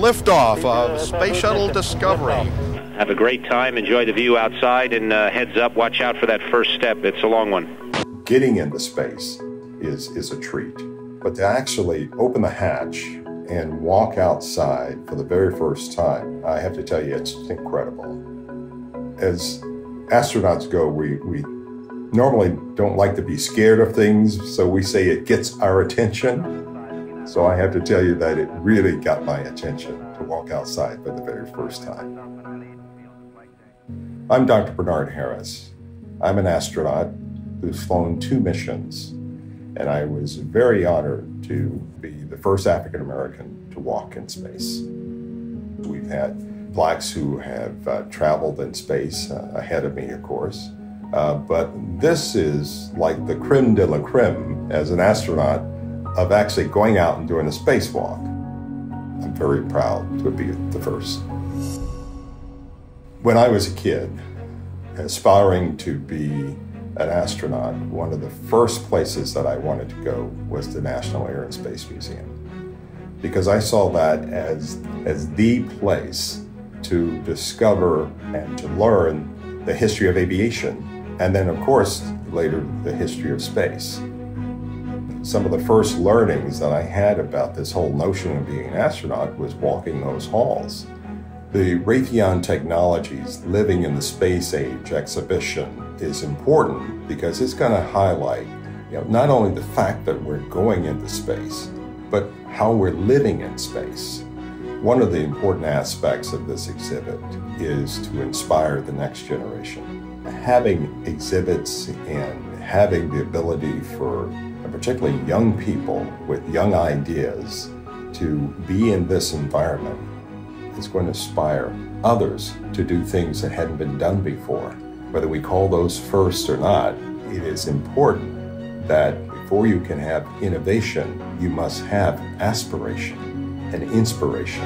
liftoff of Space Shuttle Discovery. Have a great time. Enjoy the view outside, and uh, heads up, watch out for that first step. It's a long one. Getting into space is, is a treat, but to actually open the hatch and walk outside for the very first time, I have to tell you, it's incredible. As astronauts go, we, we normally don't like to be scared of things, so we say it gets our attention. So I have to tell you that it really got my attention to walk outside for the very first time. I'm Dr. Bernard Harris. I'm an astronaut who's flown two missions, and I was very honored to be the first African American to walk in space. We've had blacks who have uh, traveled in space uh, ahead of me, of course. Uh, but this is like the creme de la creme as an astronaut of actually going out and doing a spacewalk. I'm very proud to be the first. When I was a kid, aspiring to be an astronaut, one of the first places that I wanted to go was the National Air and Space Museum because I saw that as, as the place to discover and to learn the history of aviation and then, of course, later the history of space. Some of the first learnings that I had about this whole notion of being an astronaut was walking those halls. The Raytheon Technologies Living in the Space Age exhibition is important because it's going to highlight you know, not only the fact that we're going into space, but how we're living in space. One of the important aspects of this exhibit is to inspire the next generation having exhibits and having the ability for particularly young people with young ideas to be in this environment is going to inspire others to do things that hadn't been done before. Whether we call those first or not, it is important that before you can have innovation, you must have aspiration and inspiration.